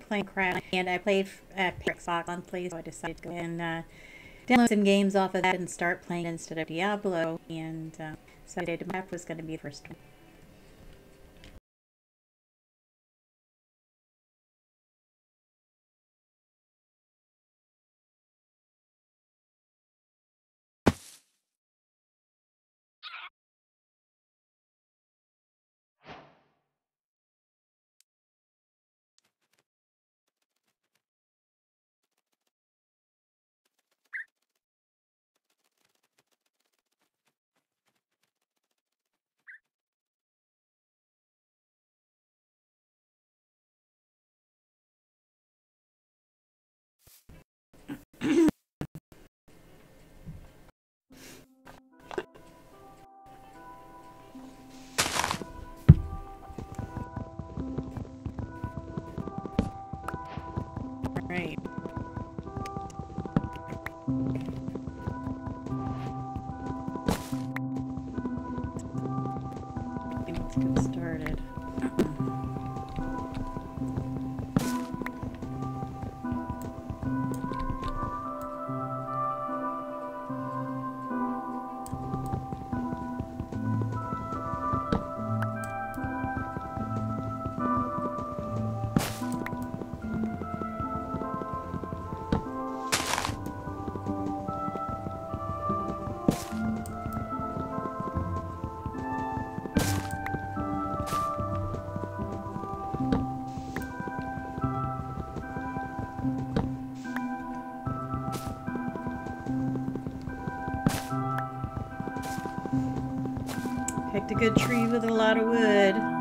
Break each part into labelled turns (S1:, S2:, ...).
S1: playing Crash, and I played uh, Xbox monthly, so I decided to go and uh, download some games off of that and start playing instead of Diablo. And uh, so I did. Map was going to be the first one. Picked a good tree with a lot of wood.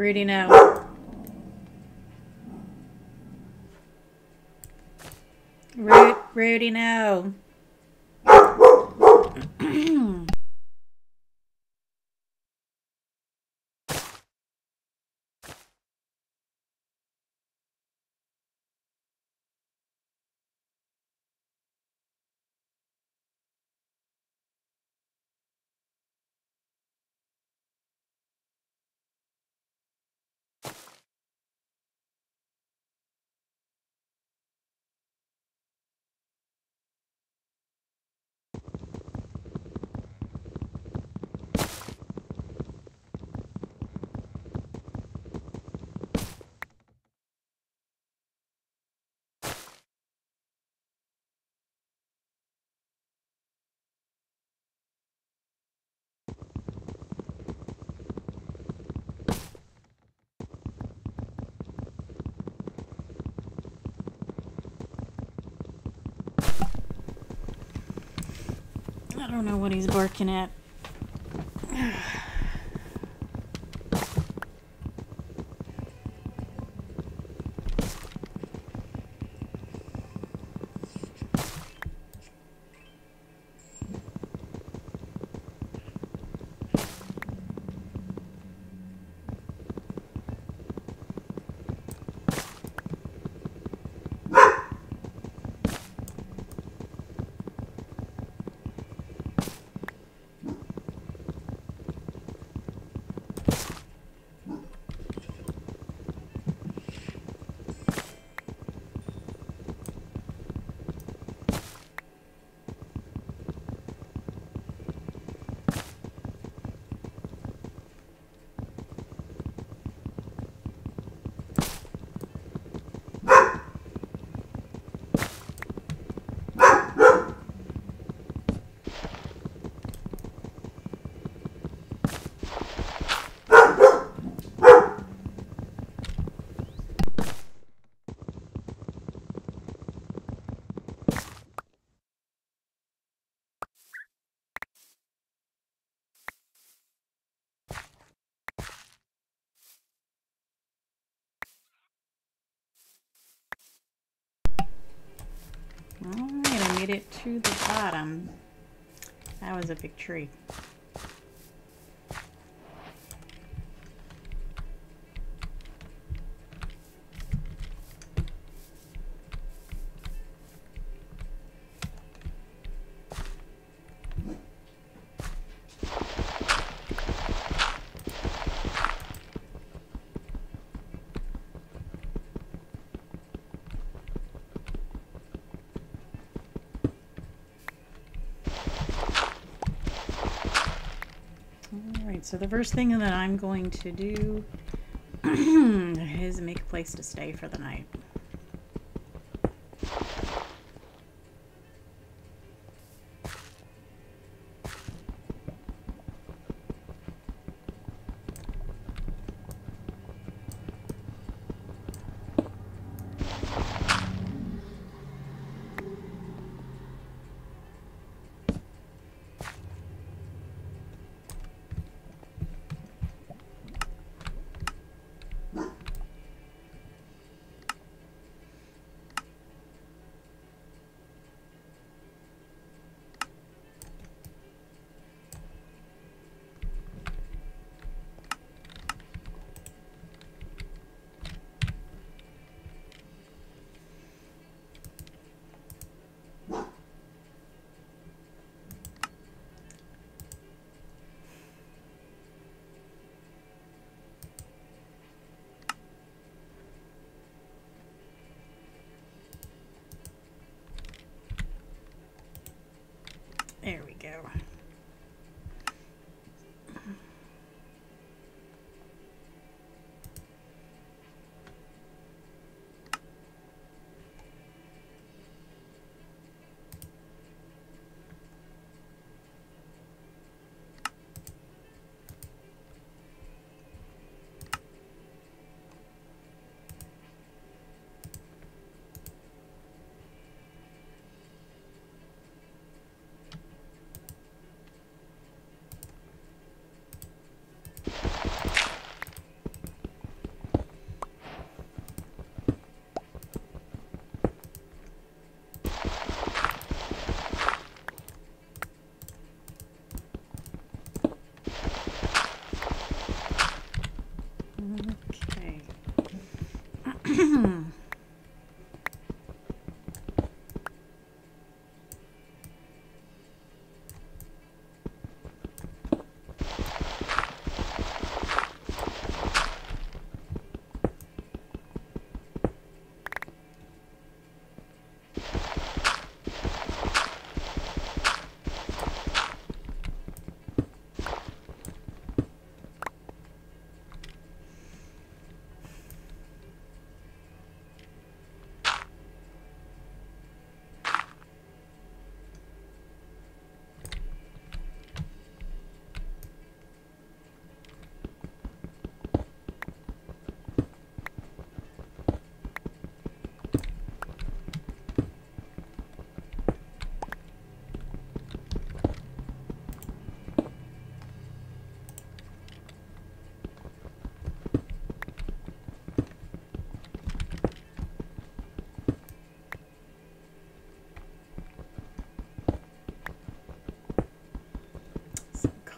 S1: Rudy, no. Ru- Rudy, no. I don't know what he's barking at. Made it to the bottom. That was a big tree. So the first thing that I'm going to do is make a place to stay for the night.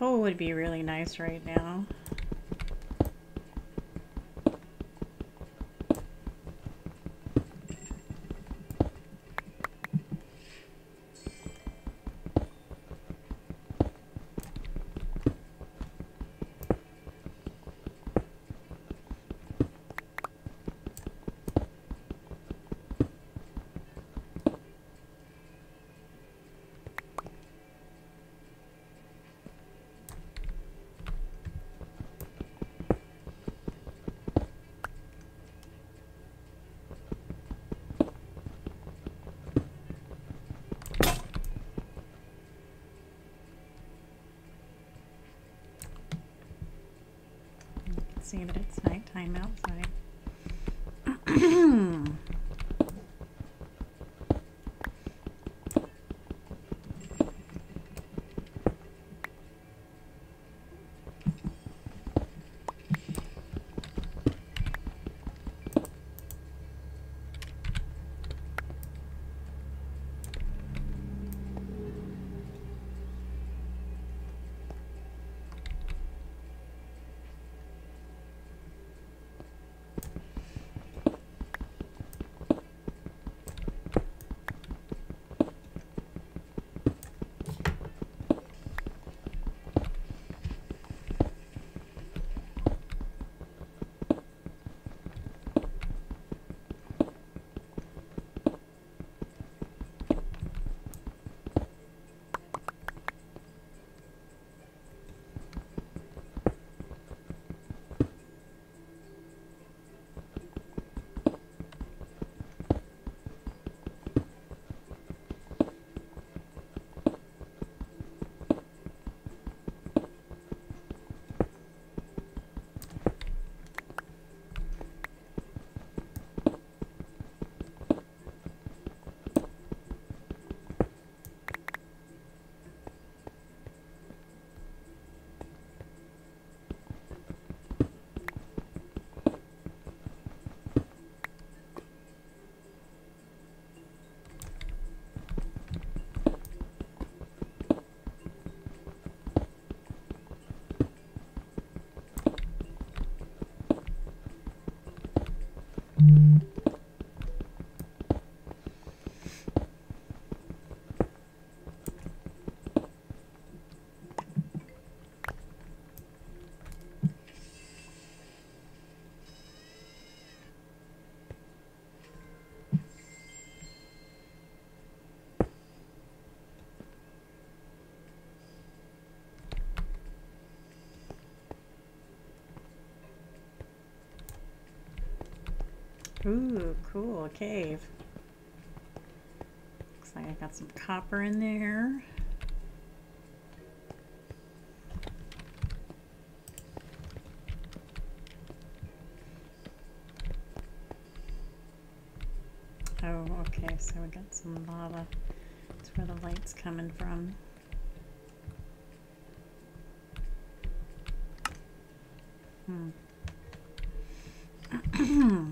S1: Tahoe would be really nice right now. see that nighttime outside. Ooh, cool, cave. Looks like I got some copper in there. Oh, okay, so we got some lava. That's where the light's coming from. Hmm.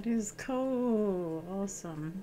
S1: That is cool. Awesome.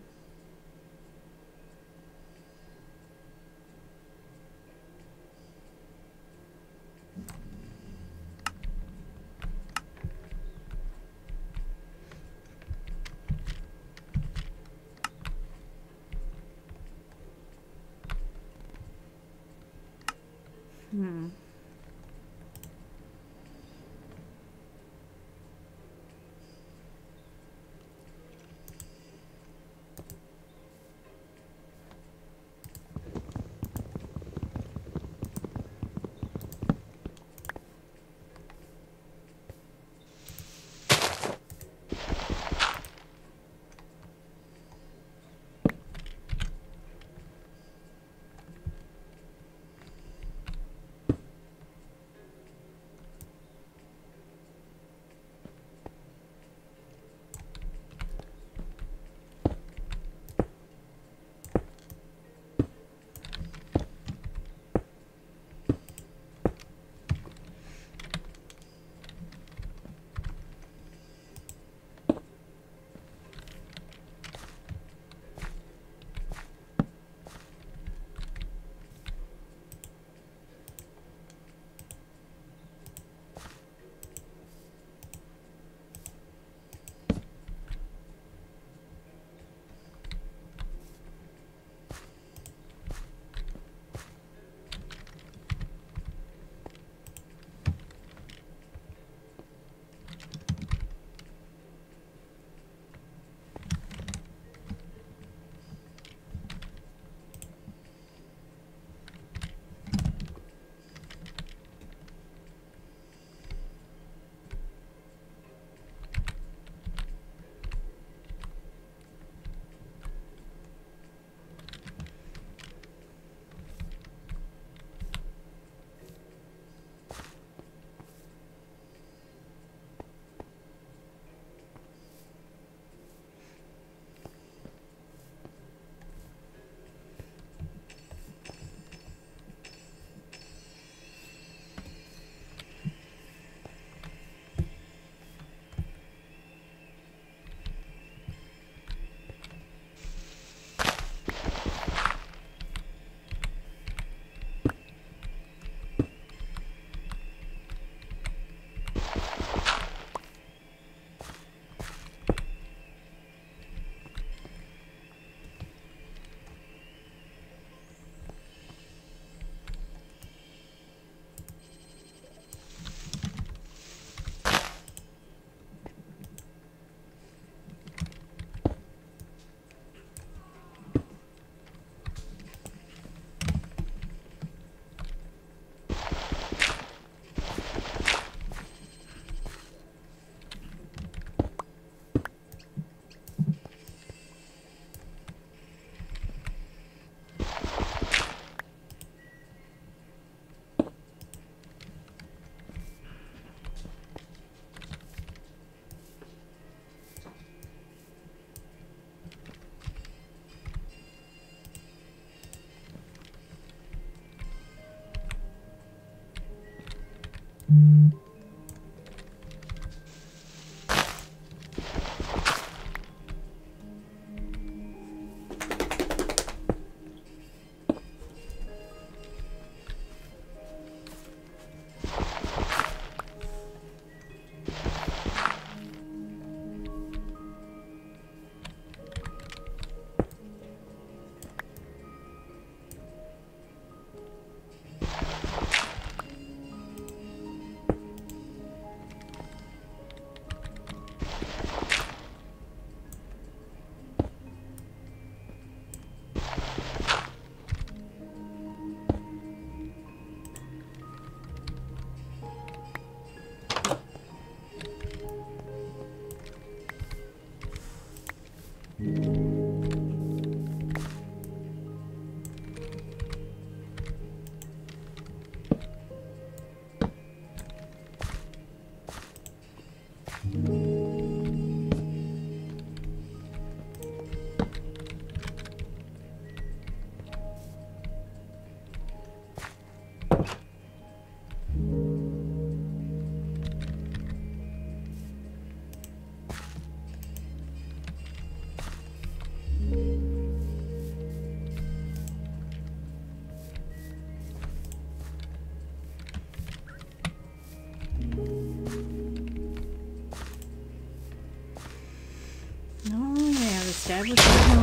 S1: Let's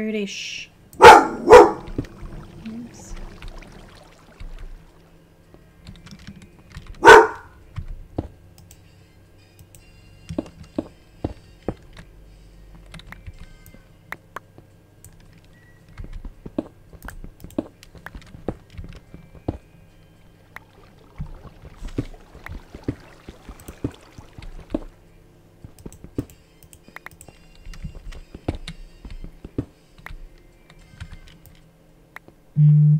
S1: Rudy, Oops,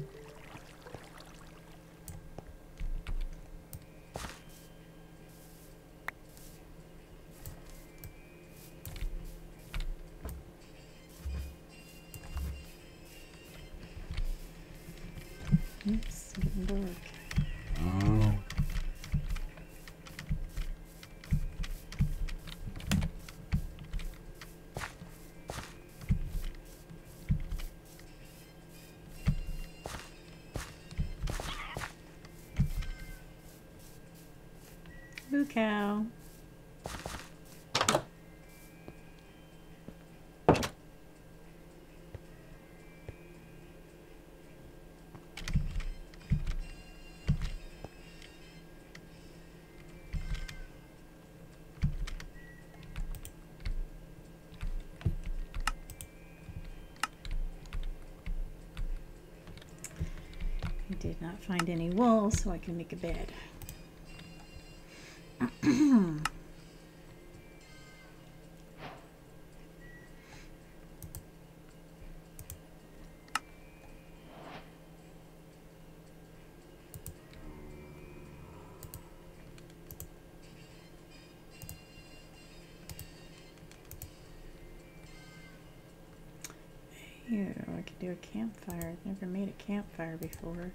S1: cow. I did not find any wool, so I can make a bed. Do a campfire. I've never made a campfire before.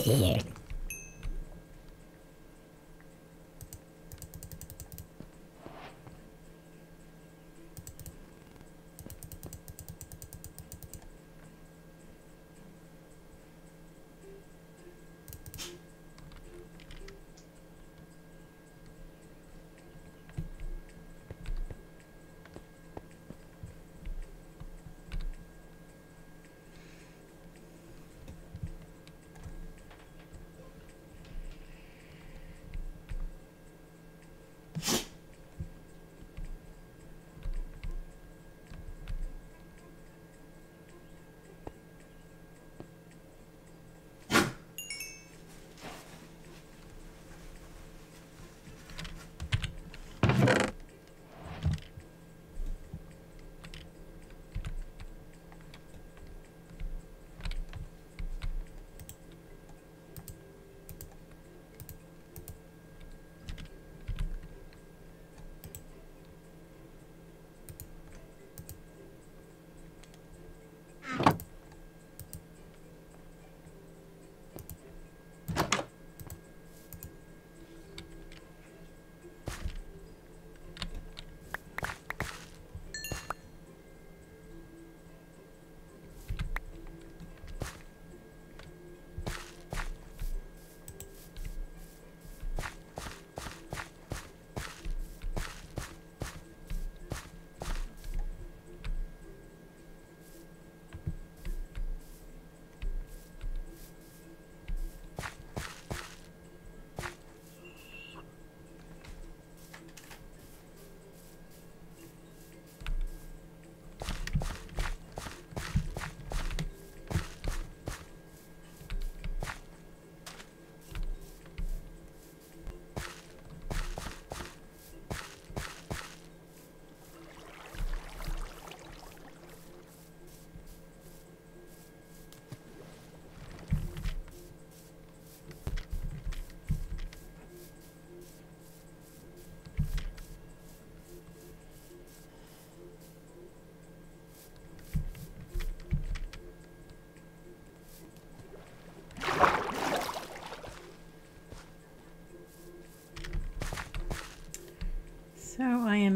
S1: So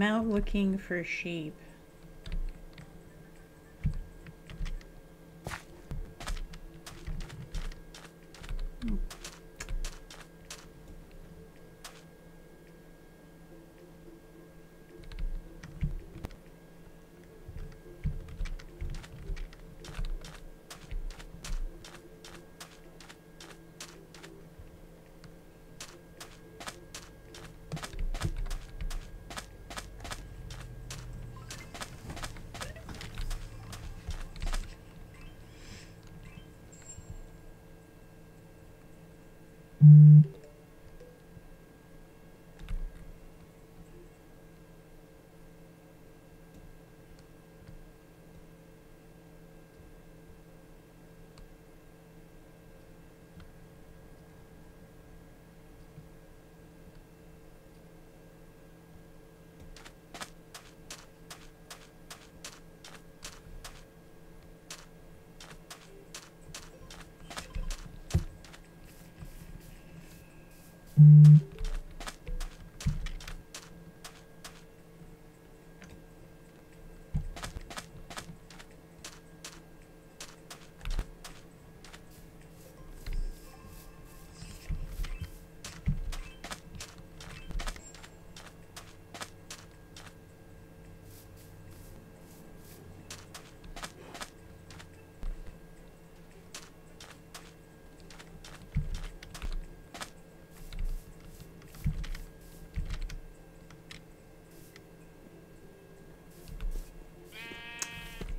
S1: out looking for sheep.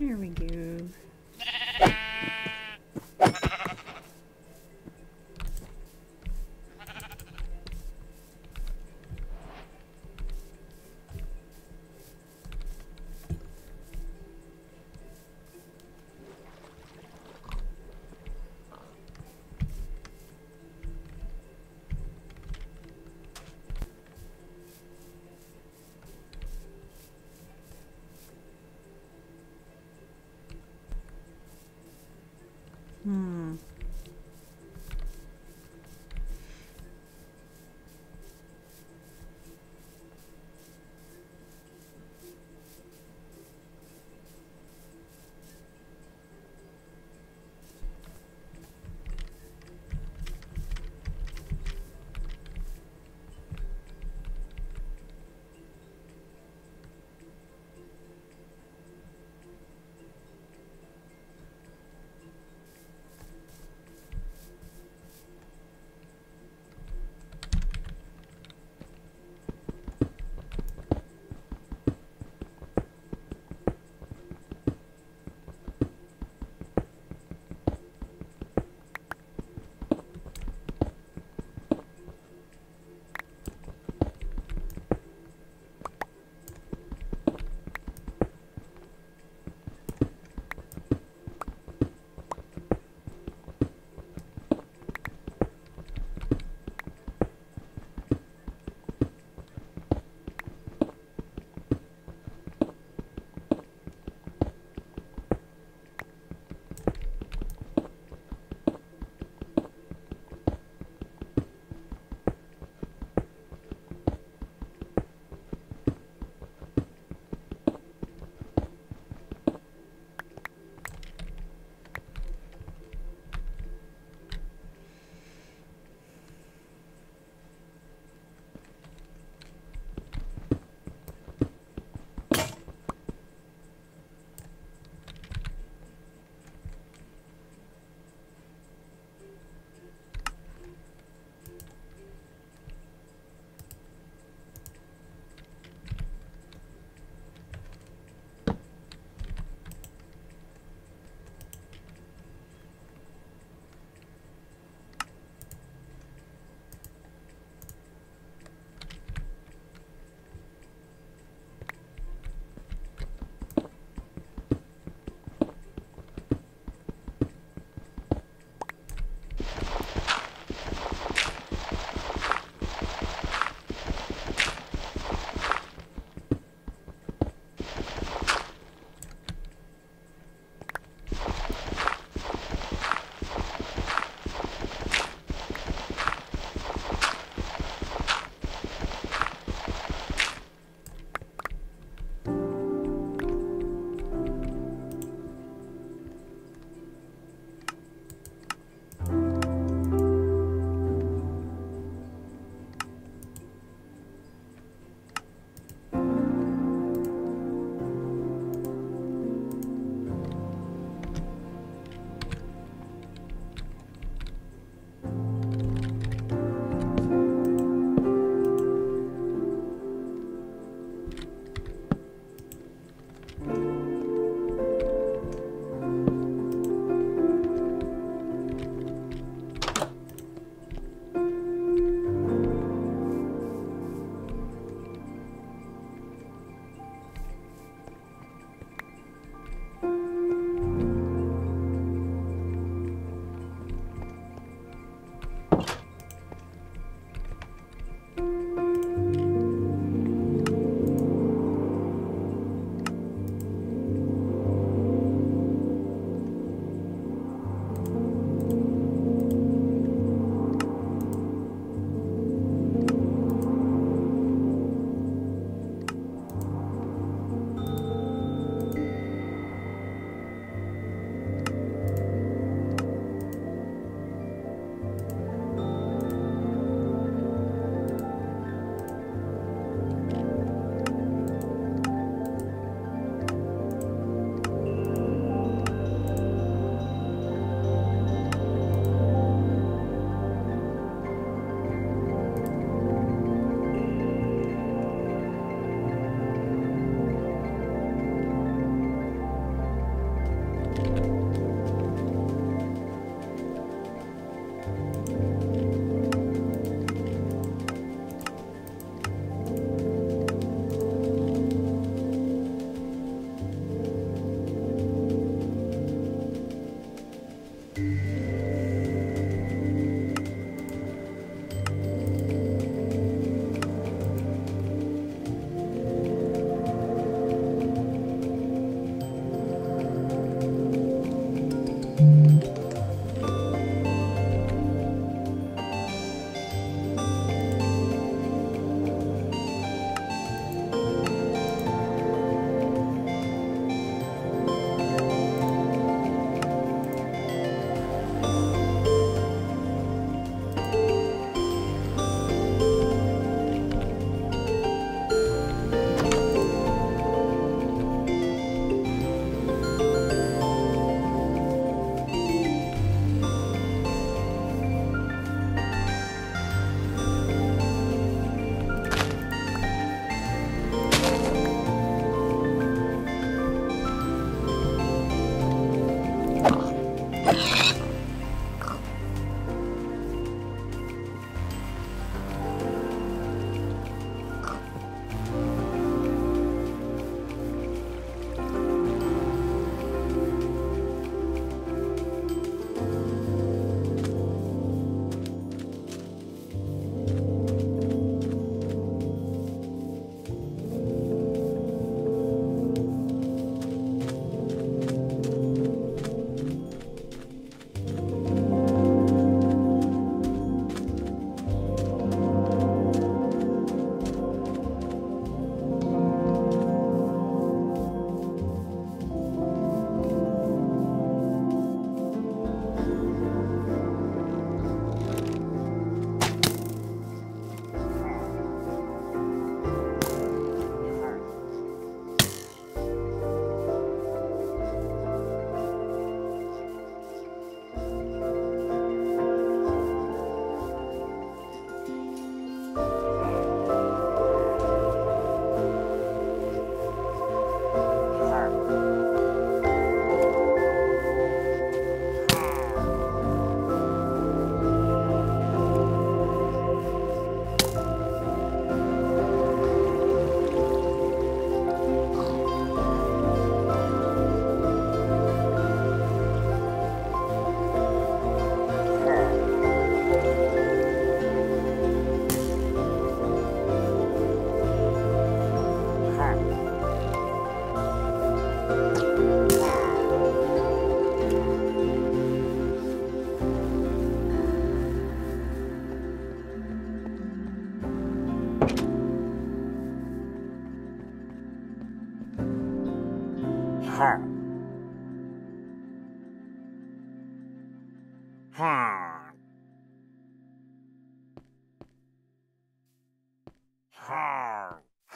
S1: There we go.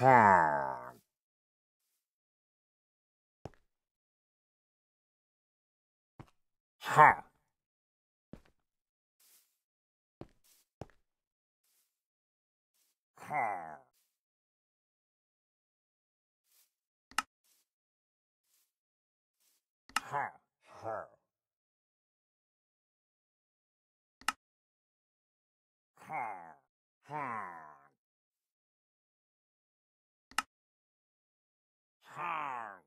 S1: harm.
S2: Harm. Harm. Harm. Harm. Harm. Harm. Hmm.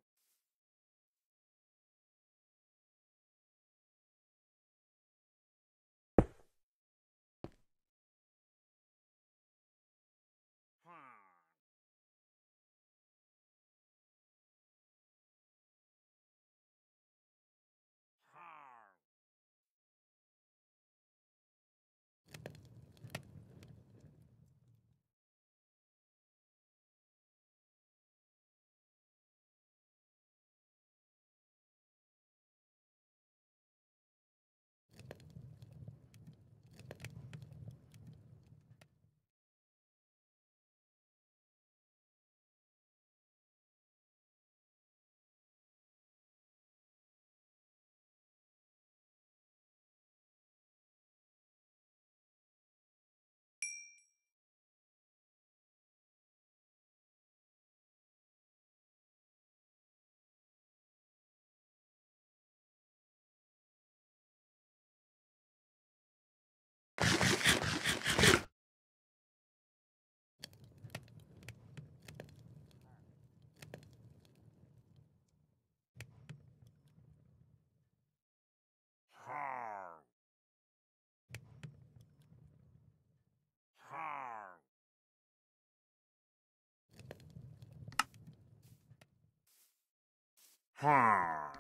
S2: Ha.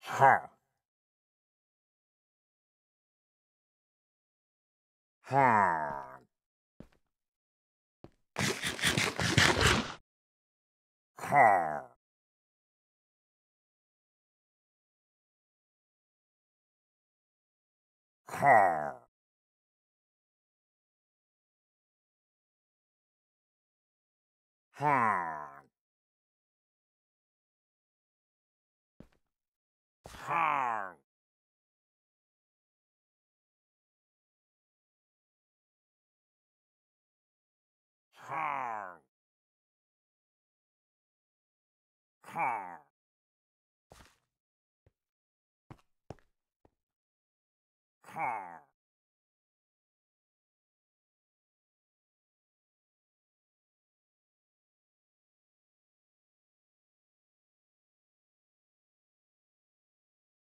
S2: Ha. Huh. Huh. Huh. Car. Car. Car.